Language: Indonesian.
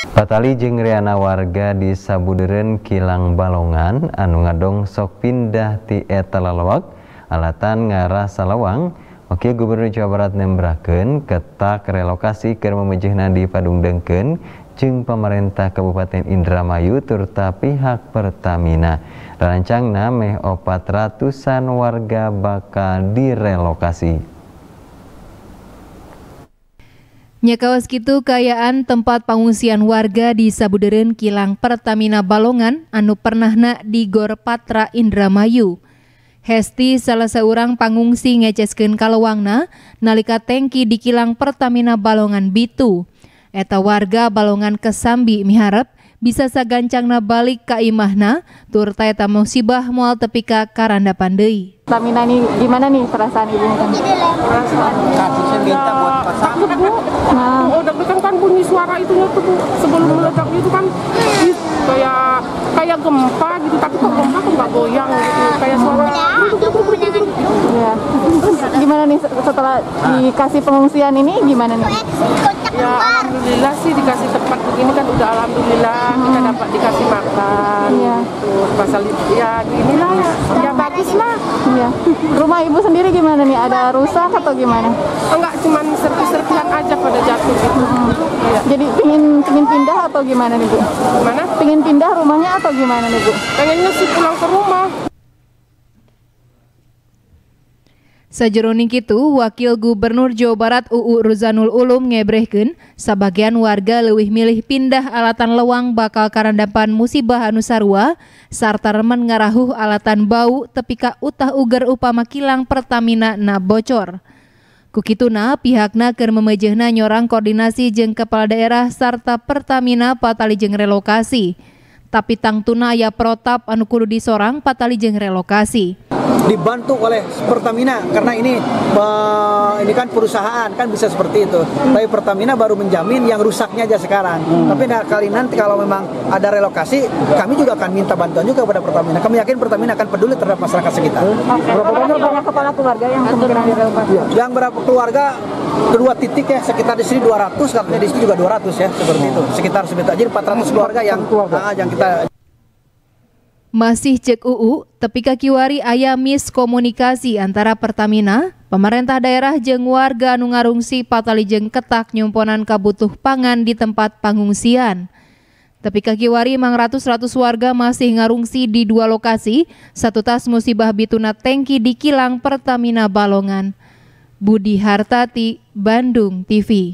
Patali jeung Riana warga di Sabuderen Kilang Balongan anu ngadong sok pindah ti eta alatan ngarah Salawang Oke Gubernur Jawa Barat nemberakeun ketak relokasi keur memejehna di Padungdengkeun jeung pemerintah Kabupaten Indramayu turta pihak Pertamina. Rancangna meh opat ratusan warga bakal direlokasi. Nyakawas kitu kayaan tempat pengungsian warga di Sabuderen Kilang Pertamina Balongan anu pernahna di Gor Patra Indramayu. Hesti salah seorang pangungsi ngeceskeun kalewangna nalika tengki di Kilang Pertamina Balongan Bitu. Eta warga Balongan Kesambi miharep bisa sagancangna balik ka imahna tur eta musibah moal tepi ka karanda pandei. Pertamina ini gimana nih perasaan ibu? Perasaan kasusnya minta buat pasang. Takut bu, nah. oh deg-degan kan bunyi suara itunya tuh bu sebelum meledak itu kan kayak kayak gempa gitu tapi kok gempa kok nggak goyang gitu kayak suara Ya. Gimana nih setelah dikasih pengungsian ini gimana nih? Ya alhamdulillah sih dikasih tempat begini kan udah alhamdulillah kita dapat dikasih makan Iya. gitu pasal ya inilah ya, ya bagus lah Iya. Rumah ibu sendiri gimana nih? Ada rusak atau gimana? enggak cuman serpi-serpian aja pada jatuh gitu Iya. Jadi pingin pingin pindah atau gimana nih bu? gimana Pingin pindah rumahnya atau gimana nih bu? pengennya sih pulang ke rumah Sajeroning kitu, Wakil Gubernur Jawa Barat UU Ruzanul Ulum ngebrehkeun sabagian warga leuwih milih pindah alatan lewang bakal karandapan musibah anu sarua sarta remen ngarahuh alatan bau tepi ka utah uger upama kilang Pertamina na bocor. Kukituna pihakna keur memejehna nyorang koordinasi jeung kepala daerah sarta Pertamina patali jeung relokasi. Tapi tangtuna aya protap anu kudu disorang patali jeung relokasi. dibantu oleh Pertamina karena ini ini kan perusahaan kan bisa seperti itu. Tapi Pertamina baru menjamin yang rusaknya aja sekarang. Tapi nah, kali nanti kalau memang ada relokasi, kami juga akan minta bantuan juga kepada Pertamina. Kami yakin Pertamina akan peduli terhadap masyarakat sekitar. Berapa banyak banyak kepala keluarga yang kemungkinan direlokasi? Yang berapa keluarga kedua titik ya sekitar di sini 200 katanya di sini juga 200 ya seperti itu sekitar sebentar jadi 400 keluarga yang ah, yang kita Masih cek UU, tepi kakiwari aya miskomunikasi antara Pertamina, pemerintah daerah jeung warga anu ngarungsi patali jeung ketak nyumponan kabutuh pangan di tempat pengungsian. Tepi kakiwari mang ratus-ratus warga masih ngarungsi di dua lokasi, satu tas musibah bituna tengki di kilang Pertamina Balongan. Budi Hartati, Bandung TV.